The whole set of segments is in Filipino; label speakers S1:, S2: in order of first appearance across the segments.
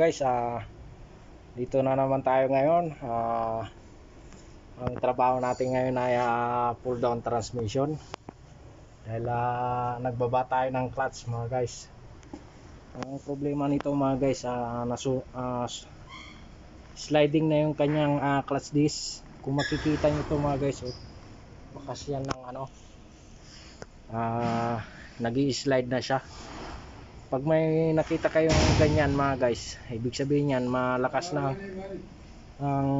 S1: Guys, ah dito na naman tayo ngayon. Ah ang trabaho natin ngayon ay ah, pull down transmission. Dahil ah, nagbaba tayo ng clutch mga guys. Ang problema nito mga guys, ah, nasu s- sliding na yung kanyang ah, clutch disc. Kung makikita nyo ito mga guys, oh, bakas ng ano, ah nag-i-slide na siya pag may nakita kayong ganyan mga guys ibig sabihin yan malakas na ang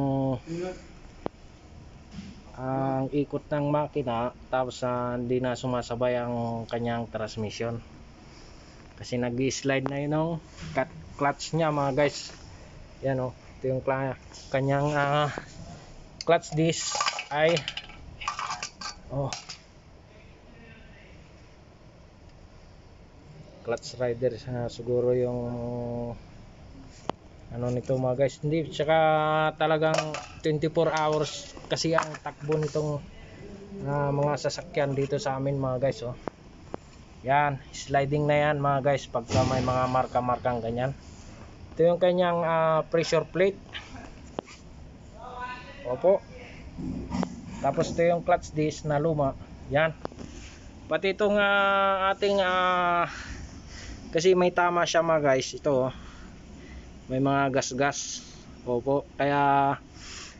S1: ang ikot ng makina tapos ah, hindi na sumasabay ang kanyang transmission. Kasi nag slide na yun ang clutch niya mga guys. Yan o ito yung kanyang ah, clutch disc. Ay oh clutch rider sa siguro yung ano nito mga guys. Hindi tsaka talagang 24 hours kasi ang takbo nitong ah, mga sasakyan dito sa amin mga guys oh. Yan sliding na yan mga guys pagka may mga marka markang ganyan. Ito yung kanyang ah, pressure plate. Opo. Tapos ito yung clutch disc na luma. Yan. Pati itong ah, ating ah, kasi may tama siya mga guys. Ito oh. may mga gas-gas. Opo. Kaya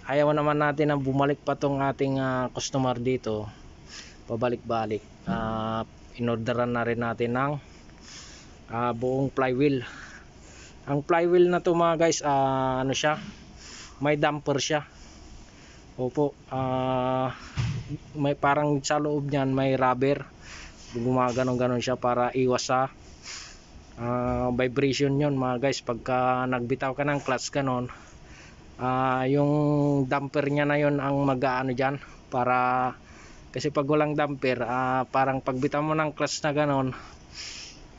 S1: ayaw naman natin na bumalik pa tong ating ah, customer dito. Pabalik-balik. Uh, inorderan na rin natin ng ah, buong flywheel. Ang flywheel na to mga guys ah, ano siya? May damper siya. Opo. Ah, may parang sa loob niyan may rubber. Gumaganon ganon siya para iwas sa ah, vibration yon mga guys. Pagka nagbitaw ka ng clutch ganon ah, yung damper niya na yon ang mag-aano dyan para kasi pag walang damper ah, parang pagbitaw mo ng clutch na ganon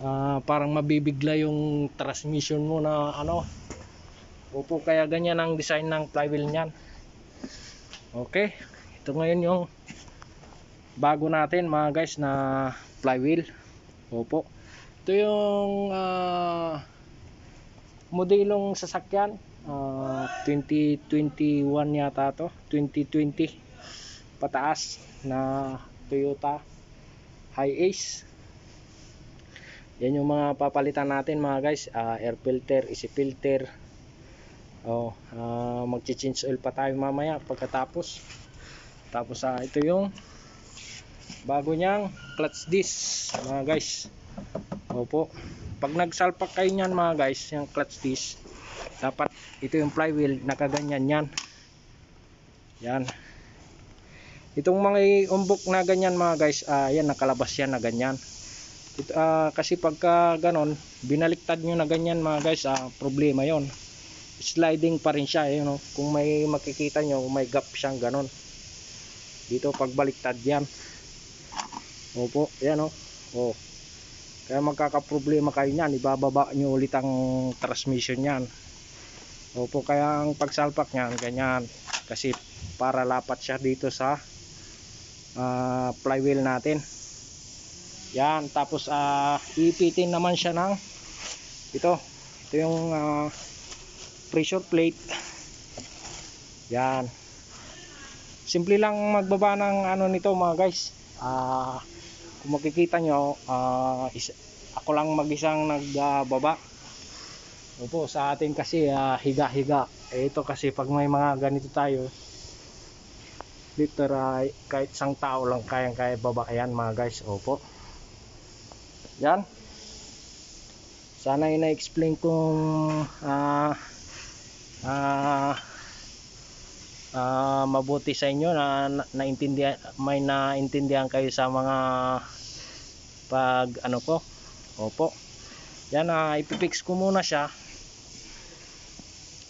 S1: ah, parang mabibigla yung transmission mo na ano. Opo kaya ganyan ang design ng flywheel niyan. Okay ito ngayon yung bago natin mga guys na flywheel. Opo ito yung ah, modelong sasakyan. Ah, 2021 yata to. 2020 pataas na Toyota Hi-Ace. Yan yung mga papalitan natin mga guys. Ah, air filter, easy filter. Oh, ah, magchi-change oil pa tayo mamaya pagkatapos. Tapos ah, ito yung bago niyang clutch disc mga guys Opo. Pag nagsalpak kayo niyan mga guys, yung clutch disc, dapat ito yung flywheel, nakaganyan yan. Yan. Itong mga umbok na ganyan mga guys, yan nakalabas yan na ganyan. Ito, ah, kasi pagka ganon, binaliktad nyo na ganyan mga guys, ah, problema yon Sliding pa rin siya, yun, oh. kung may makikita nyo, may gap siyang ganon. Dito pagbaliktad yan. Opo, yan oh. Oh. Kaya magkakaproblema kayo niyan, ibababa nyo ulit ang transmission niyan. Opo, kaya ang pagsalpak niyan, ganyan. Kasi para lapat siya dito sa ah, flywheel natin. Yan, tapos ah, ipitin naman siya ng ito. Ito yung ah, pressure plate. Yan. Simple lang magbaba ng ano nito mga guys. Ah, kung makikita nyo ah, is- ako lang mag-isang nagbaba. Opo sa atin kasi ah, higa-higa. Eh, ito kasi pag may mga ganito tayo literal kahit isang tao lang kayang kaya baba yan mga guys. Opo. Yan. Sana yung na-explain kong ah ah ah, mabuti sa inyo na, na naintindihan may naintindihan kayo sa mga pag ano ko opo. Yan ah ipipix ko muna siya.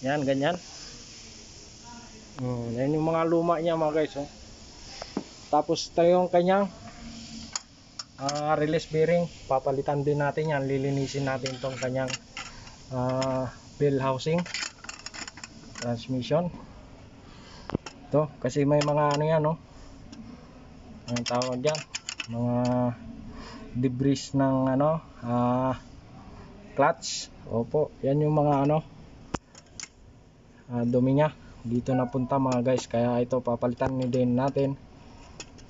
S1: Yan ganyan. Hmm, yan yung mga luma niya mga guys oh. tapos ito yung kanyang ah, release bearing. Papalitan din natin yan. Lilinisin natin tong kanyang ah, bell housing transmission to kasi may mga ano yan no? Ang tawag dyan? Mga debris ng ano ah clutch. Opo yan yung mga ano ah, dumi nya dito napunta mga guys. Kaya ito papalitan ni din natin.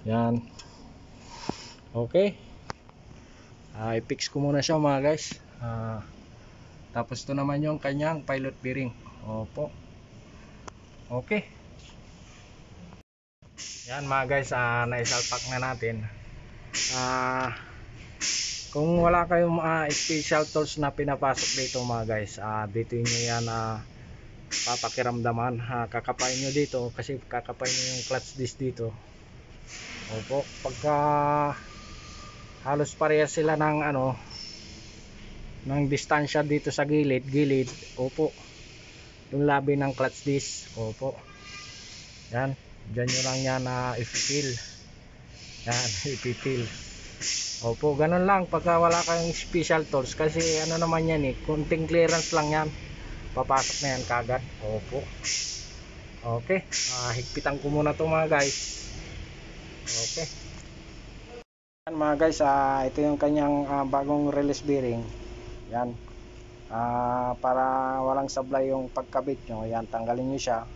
S1: Yan. Okay. Ah, i-fix ko muna siya mga guys. Ah, tapos ito naman yung kanyang pilot bearing. Opo. Okay yan mga guys ah, naisalpak na natin. Ah kung wala kayong mga special tools na pinapasok dito mga guys ah, dito nyo yan ah, papakiramdaman. Ha, kakapain nyo dito kasi kakapain nyo yung clutch disc dito. Opo pagka halos parehas sila ng ano ng distansya dito sa gilid gilid opo yung labi ng clutch disc opo. Yan dyan nyo lang yan na ipipil yan ipipil opo ganun lang pagka wala kang special tools. Kasi ano naman yan eh kunting clearance lang yan. Papasok na yan kagad. Opo. Okay ah, higpitan ko muna to mga guys. Okay yan mga guys ah, ito yung kanyang ah, bagong release bearing. Yan. Ah, para walang sablay yung pagkabit nyo. Yan tanggalin nyo siya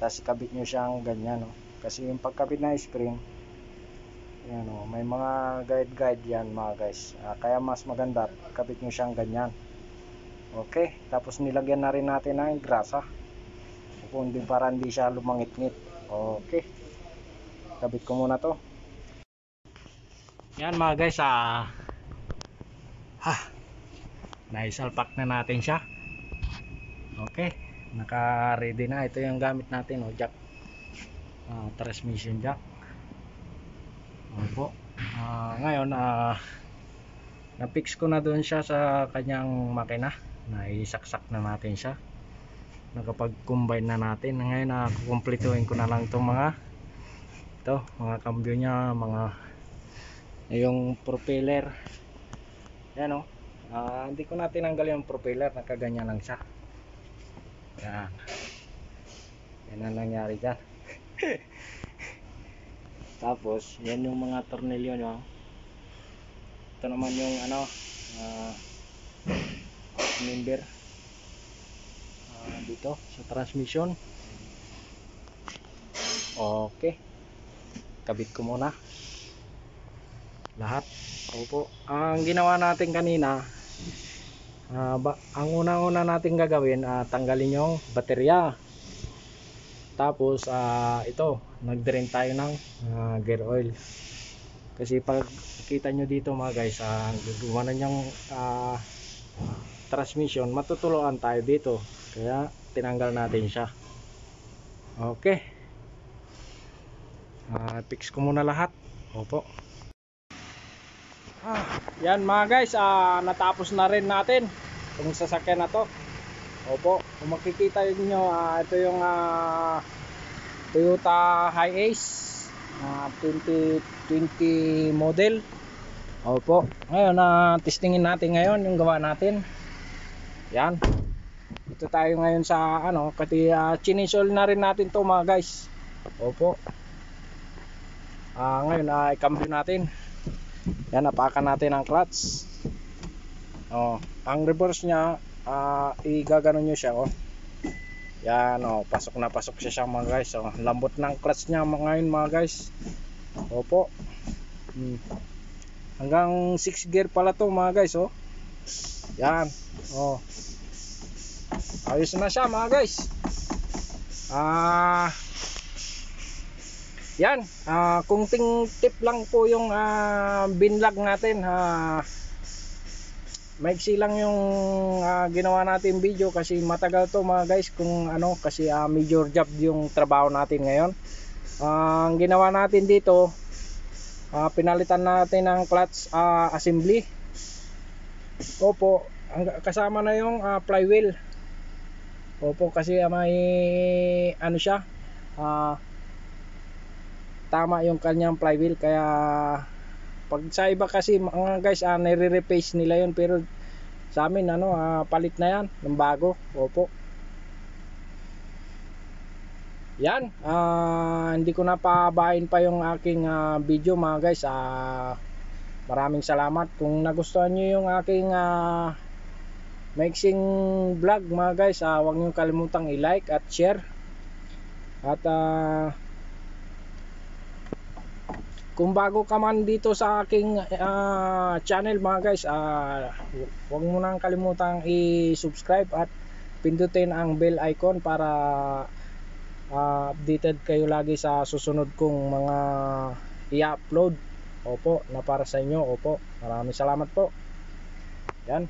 S1: tapos kabit nyo siyang ganyan no? kasi yung pagkabit na spring yan o, may mga guide guide yan mga guys. Ah, kaya mas maganda kabit nyo siyang ganyan. Okay tapos nilagyan na rin natin ng grasa. Kundi para hindi siya lumangit-ngit. Okay kabit ko muna to. Yan mga guys ah. Ha naisalpak na natin siya. Okay naka ready na. Ito yung gamit natin oh, jack. Ah, transmission jack. Opo Ah, ngayon ah na-fix ko na doon siya sa kanyang makina. Naisaksak na natin siya. Nakapag-combine na natin. Ngayon na kukumplituhin ko na lang itong mga ito mga cambio nya mga yung propeller. Yan o Ah, hindi ko na tinanggal yung propeller. Nakaganyan lang siya yan yan ang nangyari dyan. Tapos yan yung mga tornilyo nyo ito naman yung ano ah, member. Ah, dito sa transmission. Okay. Kabit ko muna. Lahat. Opo. Ang ginawa natin kanina ah, ba, ang una-una natin gagawin ah, tanggalin yung baterya. Tapos ah, ito nag-drain tayo ng ah, gear oil. Kasi pag kita nyo dito mga guys ah, gumawa na niyang ah, transmission matutuluan tayo dito. Kaya tinanggal natin siya. Okay. Ah, fix ko muna lahat. Opo ah, yan mga guys ah, natapos na rin natin itong sasakyan na to. Opo kung makikita nyo ah, ito yung ah, Toyota Hiace ah, 2020 model. Opo ngayon na testingin natin ngayon yung gawa natin. Yan. Ito tayo ngayon sa ano kasi uh, chinisol na rin natin to mga guys. Opo. Ah ngayon ay uh, cambio natin yan napakan natin ang clutch. Oh ang reverse niya ah igaganon nyo siya oh. Yan oh pasok na pasok siya siya mga guys oh. Lambot ng clutch niya mga ngayon mga guys. Opo. Hmm. hanggang 6 gear pala to mga guys oh. Yan oh. Ayos na siya mga guys. Ah yan. Ah kunting tip lang po yung ah, binlag natin. Ha maiksi lang yung ah, ginawa natin video kasi matagal to mga guys kung ano kasi ah, major job yung trabaho natin ngayon. Ah, ang ginawa natin dito ah, pinalitan natin ng clutch ah, assembly. Opo ang kasama na yung ah, flywheel. Opo kasi ah, may ano siya ah, tama yung kanyang flywheel kaya pag sa iba kasi mga guys ah, nire-replace nila yun pero sa amin ano ah, palit na yan ng bago opo yan ah, hindi ko na pabahin pa yung aking ah, video mga guys ah, maraming salamat kung nagustuhan nyo yung aking ah, maiksing vlog mga guys. Ah, huwag niyo kalimutang i-like at share. At ah, kung bago ka man dito sa aking ah, channel mga guys, ah, huwag mo nang kalimutang i-subscribe at pindutin ang bell icon para ah, updated kayo lagi sa susunod kong mga i-upload. Opo, na para sa inyo. Opo, maraming salamat po. Yan.